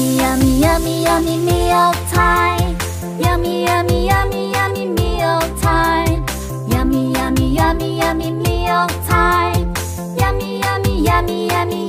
Yummy, yummy, yummy, yummy meal. Yummy, yummy, yummy, yummy meal. Yummy, yummy, yummy, yummy meal. Yummy, yummy, yummy, yummy.